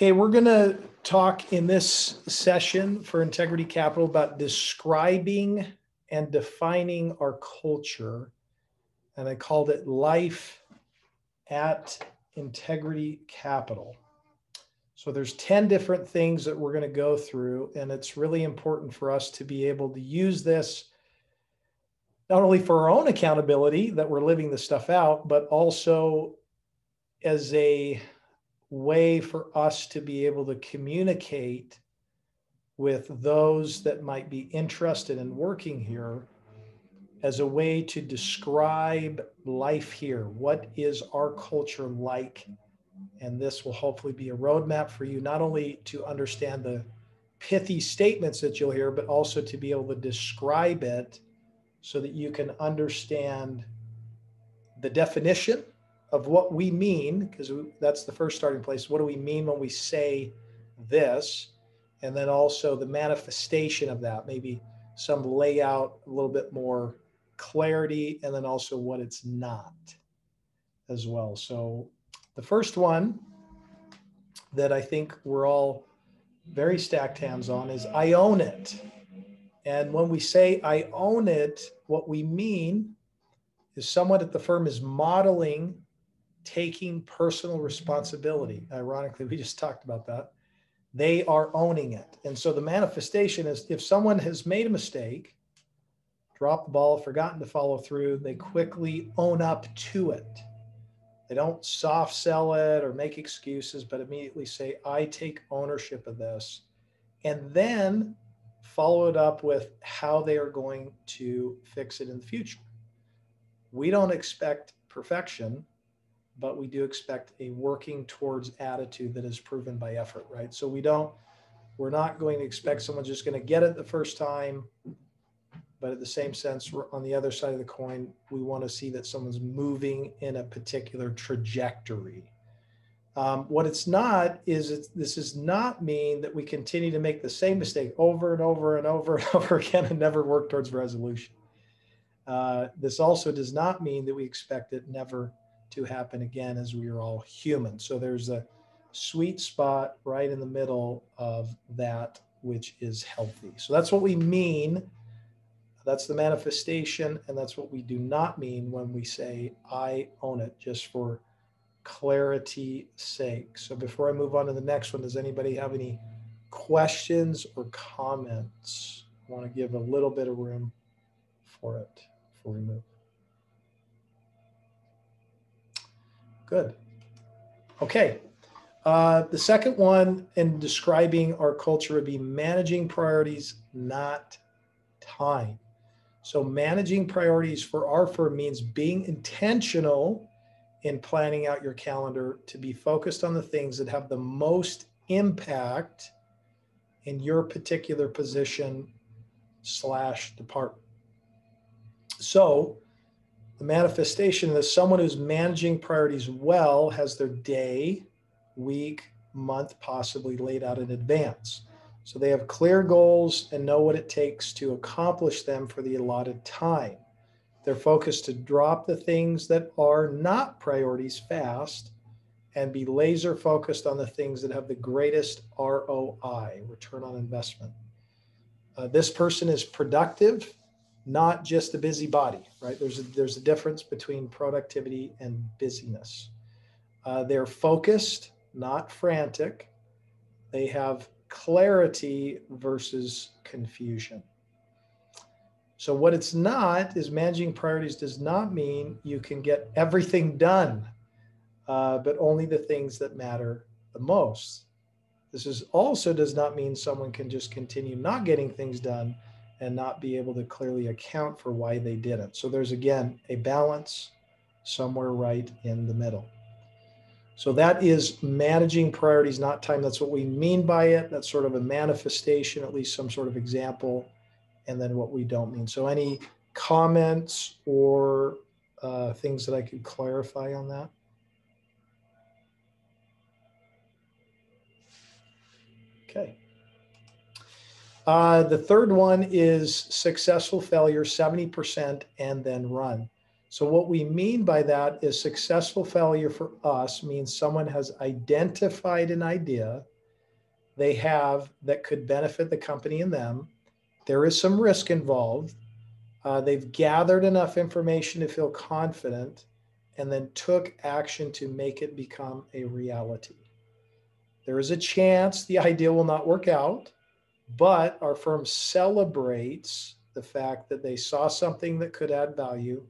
Okay, we're going to talk in this session for Integrity Capital about describing and defining our culture. And I called it Life at Integrity Capital. So there's 10 different things that we're going to go through and it's really important for us to be able to use this not only for our own accountability that we're living the stuff out, but also as a way for us to be able to communicate with those that might be interested in working here as a way to describe life here. What is our culture like? And this will hopefully be a roadmap for you, not only to understand the pithy statements that you'll hear, but also to be able to describe it so that you can understand the definition of what we mean, because that's the first starting place. What do we mean when we say this? And then also the manifestation of that, maybe some layout, a little bit more clarity, and then also what it's not as well. So the first one that I think we're all very stacked hands on is I own it. And when we say I own it, what we mean is someone at the firm is modeling taking personal mm-hmm. responsibility. Ironically, we just talked about that. They are owning it. And so the manifestation is if someone has made a mistake, dropped the ball, forgotten to follow through, they quickly own up to it. They don't soft sell it or make excuses, but immediately say, I take ownership of this. And then follow it up with how they are going to fix it in the future. We don't expect perfection but we do expect a working towards attitude that is proven by effort, right? So we don't, we're not going to expect someone's just going to get it the first time. But at the same sense, on the other side of the coin, we want to see that someone's moving in a particular trajectory. Um, what it's not is it's, this does not mean that we continue to make the same mistake over and over and over and over again and never work towards resolution. Uh, this also does not mean that we expect it never to happen again as we are all human. So there's a sweet spot right in the middle of that which is healthy. So that's what we mean. That's the manifestation. And that's what we do not mean when we say, I own it, just for clarity sake. So before I move on to the next one, does anybody have any questions or comments? I want to give a little bit of room for it before we move. Good. Okay. Uh, the second one in describing our culture would be managing priorities, not time. So, managing priorities for our firm means being intentional in planning out your calendar to be focused on the things that have the most impact in your particular position slash department. So, the manifestation is someone who's managing priorities well has their day, week, month possibly laid out in advance. So they have clear goals and know what it takes to accomplish them for the allotted time. They're focused to drop the things that are not priorities fast and be laser focused on the things that have the greatest ROI, return on investment. Uh, this person is productive not just a busybody, right? There's a, there's a difference between productivity and busyness. Uh, they're focused, not frantic. They have clarity versus confusion. So, what it's not is managing priorities does not mean you can get everything done, uh, but only the things that matter the most. This is also does not mean someone can just continue not getting things done and not be able to clearly account for why they didn't. So there's again a balance somewhere right in the middle. So that is managing priorities, not time. That's what we mean by it. That's sort of a manifestation, at least some sort of example, and then what we don't mean. So any comments or uh, things that I could clarify on that? Okay. Uh, the third one is successful failure, 70%, and then run. So, what we mean by that is successful failure for us means someone has identified an idea they have that could benefit the company and them. There is some risk involved. Uh, they've gathered enough information to feel confident and then took action to make it become a reality. There is a chance the idea will not work out, but our firm celebrates the fact that they saw something that could add value.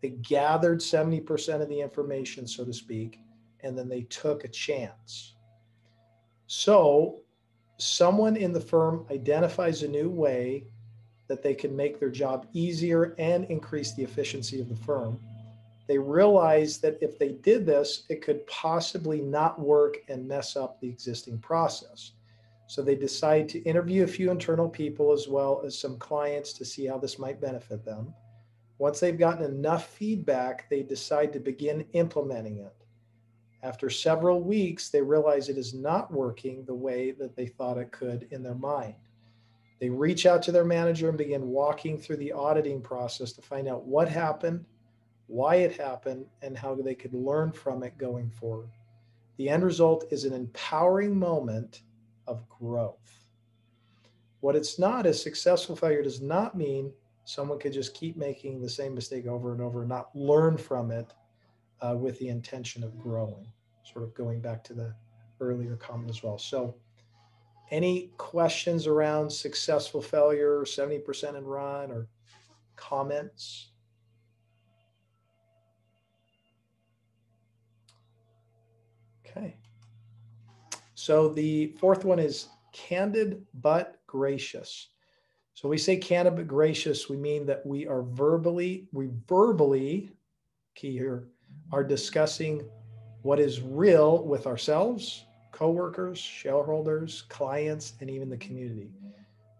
They gathered 70% of the information, so to speak, and then they took a chance. So, someone in the firm identifies a new way that they can make their job easier and increase the efficiency of the firm they realize that if they did this, it could possibly not work and mess up the existing process. So they decide to interview a few internal people as well as some clients to see how this might benefit them. Once they've gotten enough feedback, they decide to begin implementing it. After several weeks, they realize it is not working the way that they thought it could in their mind. They reach out to their manager and begin walking through the auditing process to find out what happened why it happened, and how they could learn from it going forward. The end result is an empowering moment of growth. What it's not is successful failure does not mean someone could just keep making the same mistake over and over and not learn from it uh, with the intention of growing. Sort of going back to the earlier comment as well. So, any questions around successful failure, 70% and run, or comments? So the fourth one is candid but gracious. So we say candid but gracious, we mean that we are verbally, we verbally, key here, are discussing what is real with ourselves, coworkers, shareholders, clients, and even the community.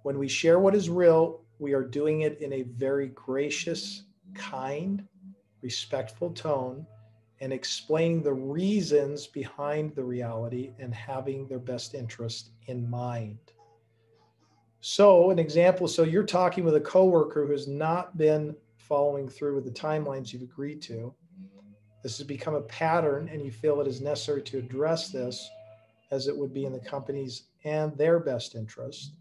When we share what is real, we are doing it in a very gracious, kind, respectful tone and explaining the reasons behind the reality and having their best interest in mind. So, an example so you're talking with a coworker who has not been following through with the timelines you've agreed to. This has become a pattern, and you feel it is necessary to address this as it would be in the company's and their best interest.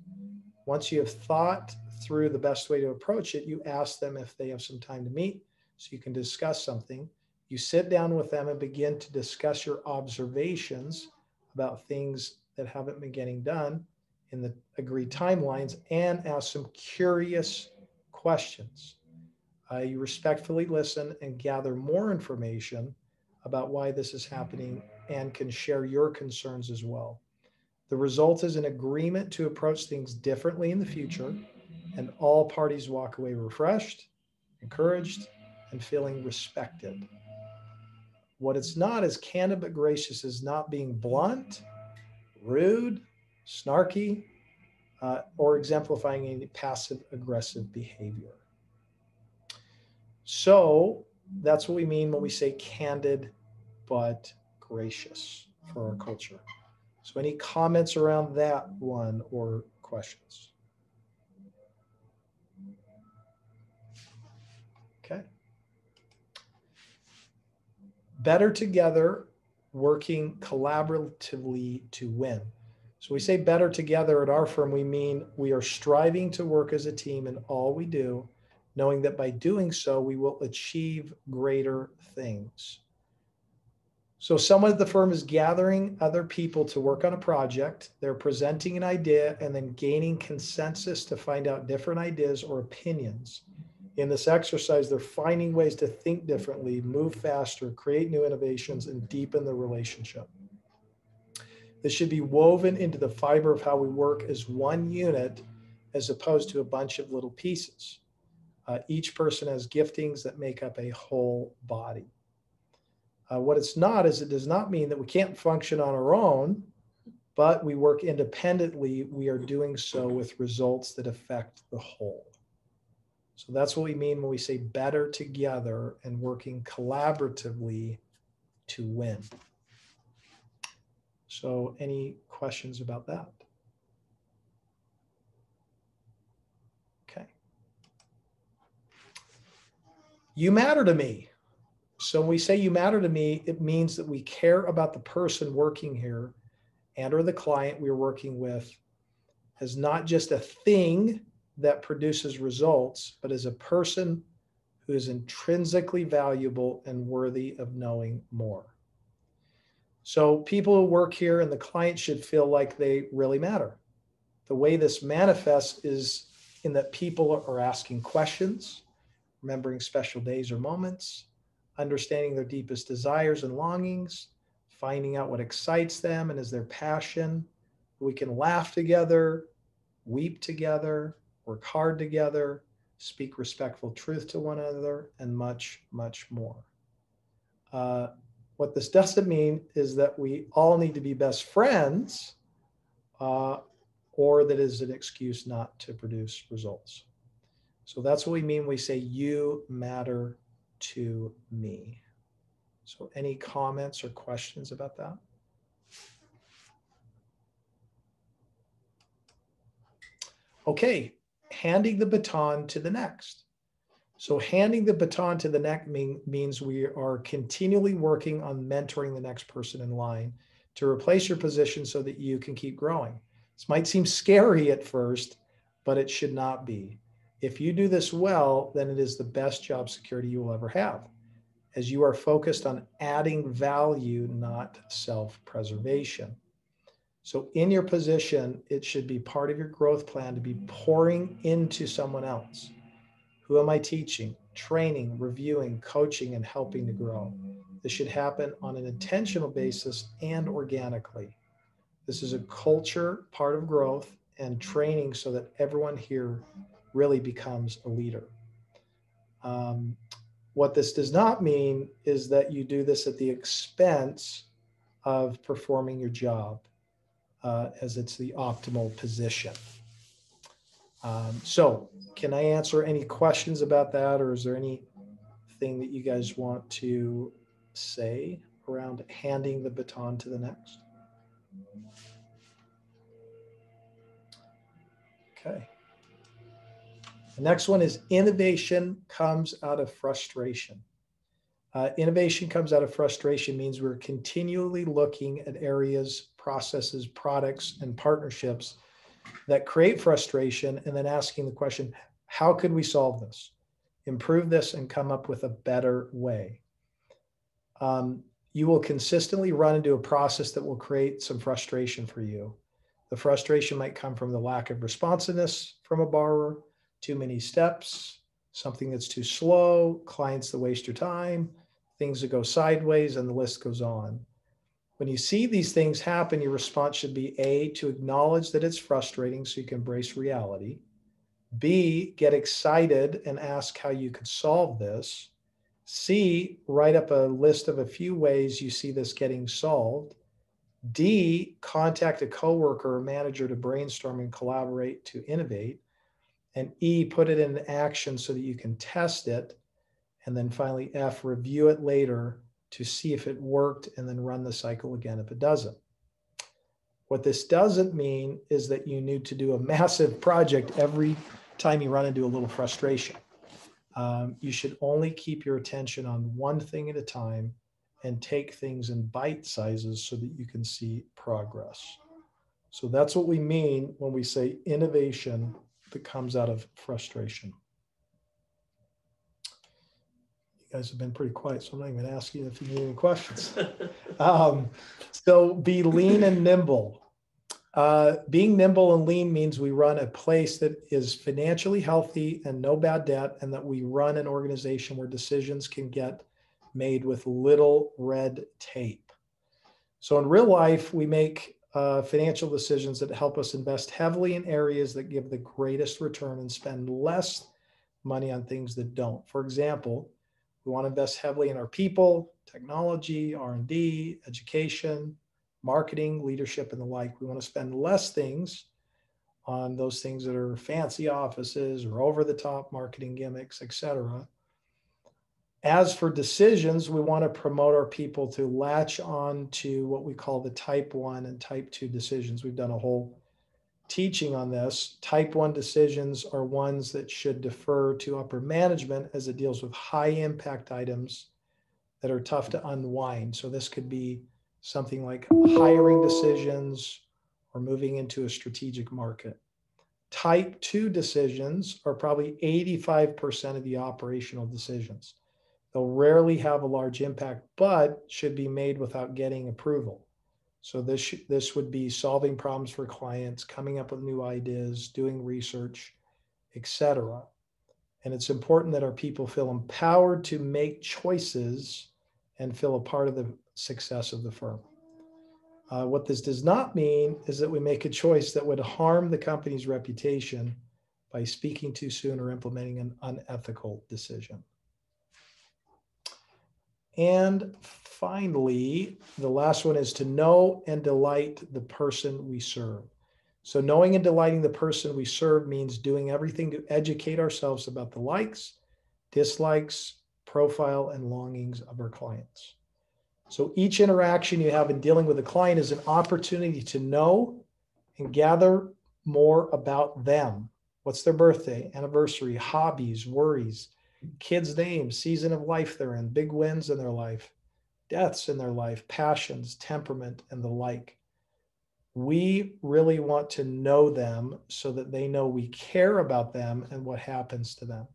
Once you have thought through the best way to approach it, you ask them if they have some time to meet so you can discuss something you sit down with them and begin to discuss your observations about things that haven't been getting done in the agreed timelines and ask some curious questions. Uh, you respectfully listen and gather more information about why this is happening and can share your concerns as well. The result is an agreement to approach things differently in the future, and all parties walk away refreshed, encouraged, and feeling respected. What it's not is candid but gracious is not being blunt, rude, snarky, uh, or exemplifying any passive aggressive behavior. So that's what we mean when we say candid but gracious for our culture. So, any comments around that one or questions? Okay better together, working collaboratively to win. So we say better together at our firm, we mean we are striving to work as a team in all we do, knowing that by doing so, we will achieve greater things. So someone at the firm is gathering other people to work on a project. They're presenting an idea and then gaining consensus to find out different ideas or opinions in this exercise, they're finding ways to think differently, move faster, create new innovations, and deepen the relationship. This should be woven into the fiber of how we work as one unit as opposed to a bunch of little pieces. Uh, each person has giftings that make up a whole body. Uh, what it's not is it does not mean that we can't function on our own, but we work independently. We are doing so with results that affect the whole. So that's what we mean when we say better together and working collaboratively to win. So, any questions about that? Okay. You matter to me. So when we say you matter to me, it means that we care about the person working here and or the client we're working with as not just a thing that produces results, but as a person who is intrinsically valuable and worthy of knowing more. So people who work here and the client should feel like they really matter. The way this manifests is in that people are asking questions, remembering special days or moments, understanding their deepest desires and longings, finding out what excites them and is their passion. We can laugh together, weep together, work hard together, speak respectful truth to one another, and much, much more. Uh, what this doesn't mean is that we all need to be best friends uh, or that is an excuse not to produce results. So that's what we mean we say, You matter to me. So, any comments or questions about that? Okay, handing the baton to the next. So, handing the baton to the next mean, means we are continually working on mentoring the next person in line to replace your position so that you can keep growing. This might seem scary at first, but it should not be. If you do this well, then it is the best job security you will ever have, as you are focused on adding value, not self preservation. So, in your position, it should be part of your growth plan to be pouring into someone else. Who am I teaching, training, reviewing, coaching, and helping to grow? This should happen on an intentional basis and organically. This is a culture part of growth and training so that everyone here really becomes a leader. Um, what this does not mean is that you do this at the expense of performing your job, uh, as it's the optimal position. Um, so, can I answer any questions about that, or is there anything that you guys want to say around handing the baton to the next? Okay. The next one is innovation comes out of frustration. Uh, innovation comes out of frustration means we're continually looking at areas, processes, products, and partnerships that create frustration and then asking the question how could we solve this, improve this, and come up with a better way? Um, you will consistently run into a process that will create some frustration for you. The frustration might come from the lack of responsiveness from a borrower, too many steps, something that's too slow, clients that waste your time, things that go sideways, and the list goes on. When you see these things happen, your response should be A, to acknowledge that it's frustrating so you can embrace reality. B, get excited and ask how you could solve this. C, write up a list of a few ways you see this getting solved. D, contact a coworker or manager to brainstorm and collaborate to innovate. And E, put it into action so that you can test it. And then finally, F, review it later to see if it worked and then run the cycle again if it doesn't. What this doesn't mean is that you need to do a massive project every time you run into a little frustration. Um, you should only keep your attention on one thing at a time and take things in bite sizes so that you can see progress. So that's what we mean when we say innovation that comes out of frustration. You guys have been pretty quiet, so I'm not even asking if you need any questions. um, so be lean and nimble. Uh, being nimble and lean means we run a place that is financially healthy and no bad debt, and that we run an organization where decisions can get made with little red tape. So in real life, we make uh, financial decisions that help us invest heavily in areas that give the greatest return and spend less money on things that don't. For example, we want to invest heavily in our people, technology, R&D, education, marketing, leadership, and the like. We want to spend less things on those things that are fancy offices or over the top marketing gimmicks, et cetera. As for decisions, we want to promote our people to latch on to what we call the type one and type two decisions. We've done a whole teaching on this, type one decisions are ones that should defer to upper management as it deals with high impact items that are tough to unwind. So this could be something like hiring decisions or moving into a strategic market. Type two decisions are probably 85% of the operational decisions. They'll rarely have a large impact, but should be made without getting approval. So this this would be solving problems for clients, coming up with new ideas, doing research, etc. And it's important that our people feel empowered to make choices and feel a part of the success of the firm. Uh, what this does not mean is that we make a choice that would harm the company's reputation by speaking too soon or implementing an unethical decision. And finally, the last one is to know and delight the person we serve. So, knowing and delighting the person we serve means doing everything to educate ourselves about the likes, dislikes, profile, and longings of our clients. So, each interaction you have in dealing with a client is an opportunity to know and gather more about them. What's their birthday, anniversary, hobbies, worries, kids' names, season of life they're in, big wins in their life, deaths in their life, passions, temperament, and the like. We really want to know them so that they know we care about them and what happens to them.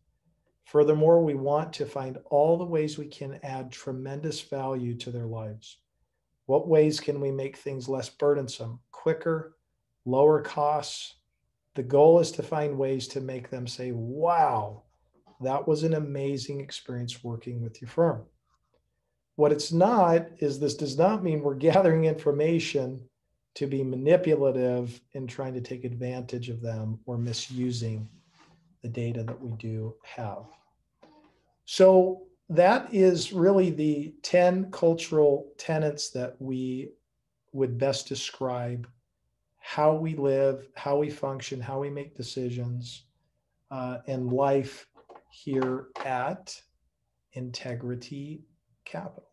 Furthermore, we want to find all the ways we can add tremendous value to their lives. What ways can we make things less burdensome, quicker, lower costs? The goal is to find ways to make them say, wow, that was an amazing experience working with your firm. What it's not is this does not mean we're gathering information to be manipulative in trying to take advantage of them or misusing the data that we do have. So that is really the 10 cultural tenets that we would best describe how we live, how we function, how we make decisions, uh, and life here at Integrity Capital.